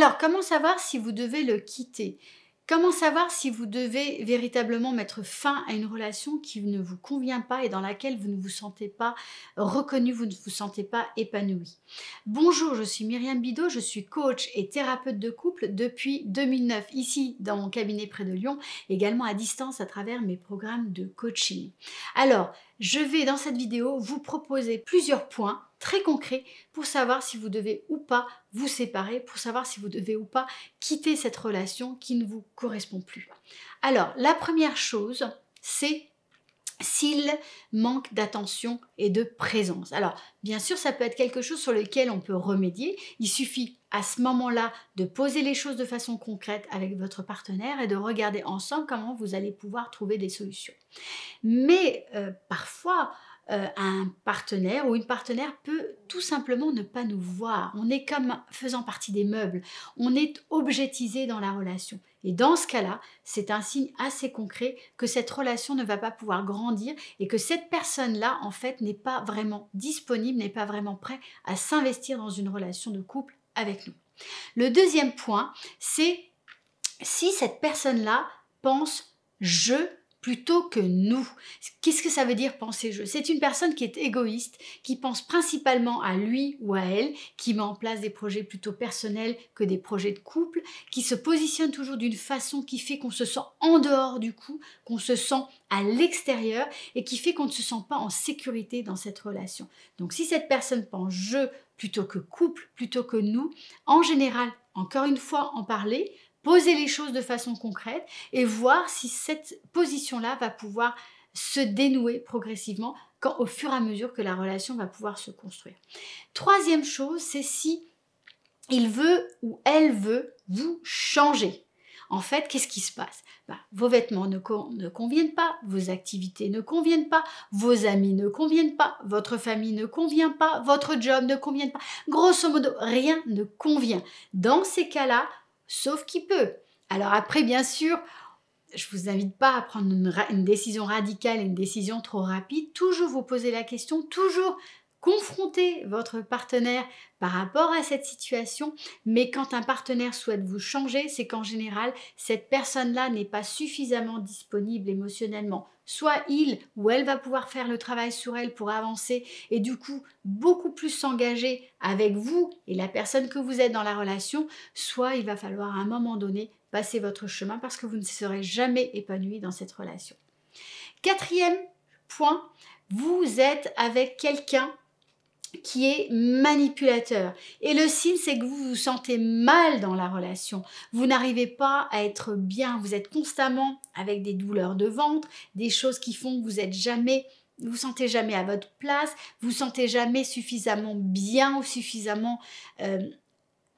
Alors, comment savoir si vous devez le quitter? Comment savoir si vous devez véritablement mettre fin à une relation qui ne vous convient pas et dans laquelle vous ne vous sentez pas reconnu, vous ne vous sentez pas épanoui? Bonjour, je suis Myriam Bidot, je suis coach et thérapeute de couple depuis 2009, ici dans mon cabinet près de Lyon, également à distance à travers mes programmes de coaching. Alors, je vais dans cette vidéo vous proposer plusieurs points très concret pour savoir si vous devez ou pas vous séparer, pour savoir si vous devez ou pas quitter cette relation qui ne vous correspond plus. Alors, la première chose, c'est s'il manque d'attention et de présence. Alors, bien sûr, ça peut être quelque chose sur lequel on peut remédier. Il suffit à ce moment-là de poser les choses de façon concrète avec votre partenaire et de regarder ensemble comment vous allez pouvoir trouver des solutions. Mais euh, parfois, euh, un partenaire ou une partenaire peut tout simplement ne pas nous voir. On est comme faisant partie des meubles. On est objetisé dans la relation. Et dans ce cas-là, c'est un signe assez concret que cette relation ne va pas pouvoir grandir et que cette personne-là, en fait, n'est pas vraiment disponible, n'est pas vraiment prêt à s'investir dans une relation de couple avec nous. Le deuxième point, c'est si cette personne-là pense je plutôt que nous. Qu'est-ce que ça veut dire penser je? C'est une personne qui est égoïste, qui pense principalement à lui ou à elle, qui met en place des projets plutôt personnels que des projets de couple, qui se positionne toujours d'une façon qui fait qu'on se sent en dehors du coup, qu'on se sent à l'extérieur et qui fait qu'on ne se sent pas en sécurité dans cette relation. Donc si cette personne pense je plutôt que couple, plutôt que nous, en général, encore une fois, en parler, poser les choses de façon concrète et voir si cette position-là va pouvoir se dénouer progressivement quand, au fur et à mesure que la relation va pouvoir se construire. Troisième chose, c'est si il veut ou elle veut vous changer. En fait, qu'est-ce qui se passe? Bah, Vos vêtements ne, ne, conviennent pas, vos activités ne conviennent pas, vos amis ne conviennent pas, votre famille ne convient pas, votre job ne convient pas. Grosso modo, rien ne convient. Dans ces cas-là, sauf qui peut. Alors après, bien sûr, je ne vous invite pas à prendre une, une, décision radicale, une décision trop rapide. Toujours vous poser la question, toujours confronter votre partenaire par rapport à cette situation, mais quand un partenaire souhaite vous changer, c'est qu'en général, cette personne-là n'est pas suffisamment disponible émotionnellement. Soit il ou elle va pouvoir faire le travail sur elle pour avancer et du coup beaucoup plus s'engager avec vous et la personne que vous êtes dans la relation, soit il va falloir à un moment donné passer votre chemin parce que vous ne serez jamais épanoui dans cette relation. Quatrième point, vous êtes avec quelqu'un qui est manipulateur. Et le signe, c'est que vous vous sentez mal dans la relation. Vous n'arrivez pas à être bien. Vous êtes constamment avec des douleurs de ventre, des choses qui font que vous êtes jamais vous sentez jamais à votre place, vous sentez jamais suffisamment bien ou suffisamment euh,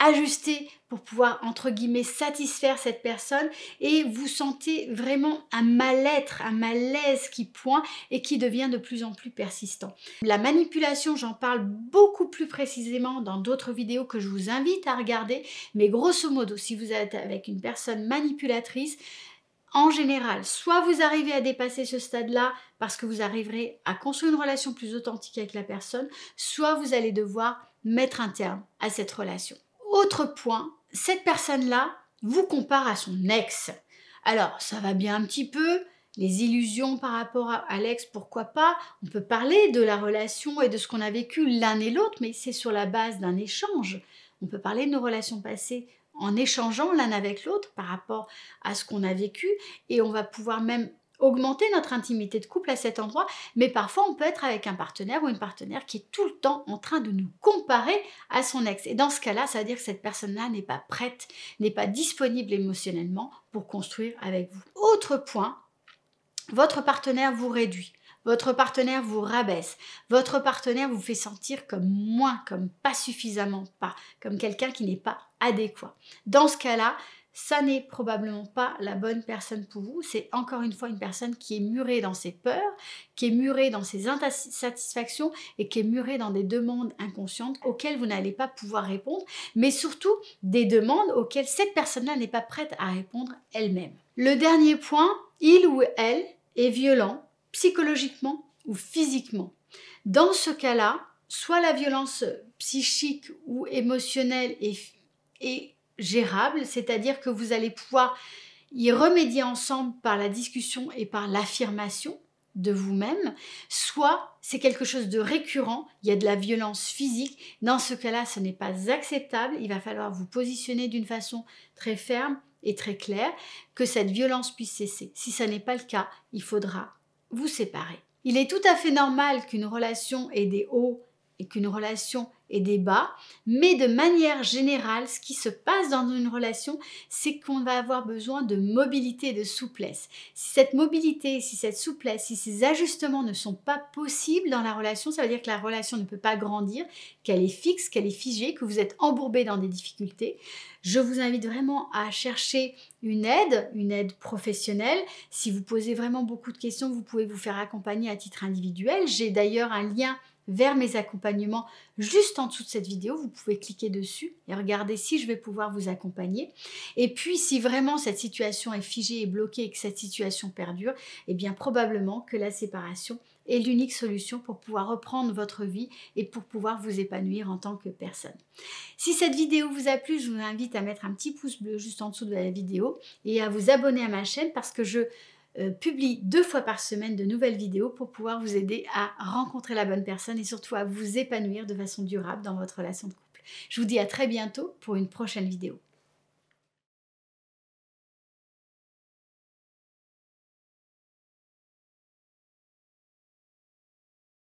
ajuster pour pouvoir, entre guillemets, satisfaire cette personne et vous sentez vraiment un mal-être, un malaise qui pointe et qui devient de plus en plus persistant. La manipulation, j'en parle beaucoup plus précisément dans d'autres vidéos que je vous invite à regarder, mais grosso modo, si vous êtes avec une personne manipulatrice, en général, soit vous arrivez à dépasser ce stade-là parce que vous arriverez à construire une relation plus authentique avec la personne, soit vous allez devoir mettre un terme à cette relation. Autre point, cette personne-là vous compare à son ex. Alors, ça va bien un petit peu, les illusions par rapport à l'ex, pourquoi pas? On peut parler de la relation et de ce qu'on a vécu l'un et l'autre, mais c'est sur la base d'un échange. On peut parler de nos relations passées en échangeant l'un avec l'autre par rapport à ce qu'on a vécu et on va pouvoir même augmenter notre intimité de couple à cet endroit, mais parfois on peut être avec un partenaire ou une partenaire qui est tout le temps en train de nous comparer à son ex. Et dans ce cas-là, ça veut dire que cette personne-là n'est pas prête, n'est pas disponible émotionnellement pour construire avec vous. Autre point, votre partenaire vous réduit. Votre partenaire vous rabaisse. Votre partenaire vous fait sentir comme moins, comme pas suffisamment pas, comme quelqu'un qui n'est pas adéquat. Dans ce cas-là, ça n'est probablement pas la bonne personne pour vous. C'est encore une fois une personne qui est murée dans ses peurs, qui est murée dans ses insatisfactions et qui est murée dans des demandes inconscientes auxquelles vous n'allez pas pouvoir répondre, mais surtout des demandes auxquelles cette personne-là n'est pas prête à répondre elle-même. Le dernier point, il ou elle est violent psychologiquement ou physiquement. Dans ce cas-là, soit la violence psychique ou émotionnelle est, est gérable, c'est-à-dire que vous allez pouvoir y remédier ensemble par la discussion et par l'affirmation de vous-même, soit c'est quelque chose de récurrent, il y a de la violence physique, dans ce cas-là, ce n'est pas acceptable, il va falloir vous positionner d'une façon très ferme et très claire, que cette violence puisse cesser. Si ce n'est pas le cas, il faudra vous séparer. Il est tout à fait normal qu'une relation ait des hauts et qu'une relation et des bas, mais de manière générale, ce qui se passe dans une relation, c'est qu'on va avoir besoin de mobilité et de souplesse. Si cette mobilité, si cette souplesse, si ces ajustements ne sont pas possibles dans la relation, ça veut dire que la relation ne peut pas grandir, qu'elle est fixe, qu'elle est figée, que vous êtes embourbé dans des difficultés. Je vous invite vraiment à chercher une aide, une aide professionnelle. Si vous posez vraiment beaucoup de questions, vous pouvez vous faire accompagner à titre individuel. J'ai d'ailleurs un lien vers mes accompagnements juste en dessous de cette vidéo. Vous pouvez cliquer dessus et regarder si je vais pouvoir vous accompagner. Et puis, si vraiment cette situation est figée et bloquée et que cette situation perdure, eh bien probablement que la séparation est l'unique solution pour pouvoir reprendre votre vie et pour pouvoir vous épanouir en tant que personne. Si cette vidéo vous a plu, je vous invite à mettre un petit pouce bleu juste en dessous de la vidéo et à vous abonner à ma chaîne parce que je euh, publie deux fois par semaine de nouvelles vidéos pour pouvoir vous aider à rencontrer la bonne personne et surtout à vous épanouir de façon durable dans votre relation de couple. Je vous dis à très bientôt pour une prochaine vidéo.